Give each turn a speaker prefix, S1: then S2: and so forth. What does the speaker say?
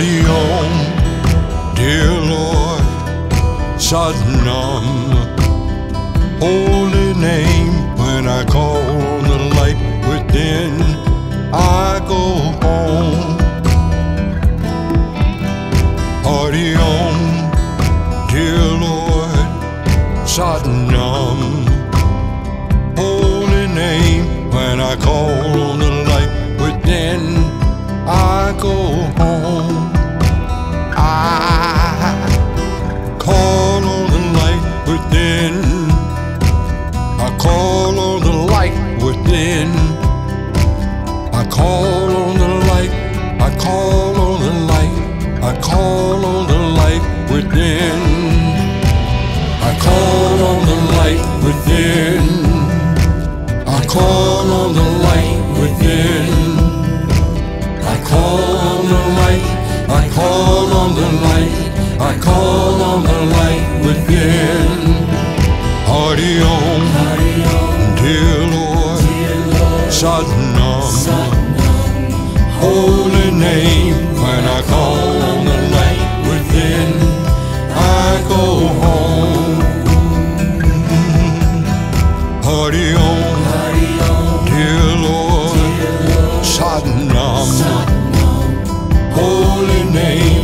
S1: Party on, dear Lord, Sat Nam. Holy name, when I call on the light within, I call on the light within. I call on the light. I call on the light. I call on the light within. I call on the light within. I call on the light within. I call on the light. I call on the light. I call on the light within. Holy name, when I call on the light within, I go home. Party on, dear Lord, Sat Nam. Holy name.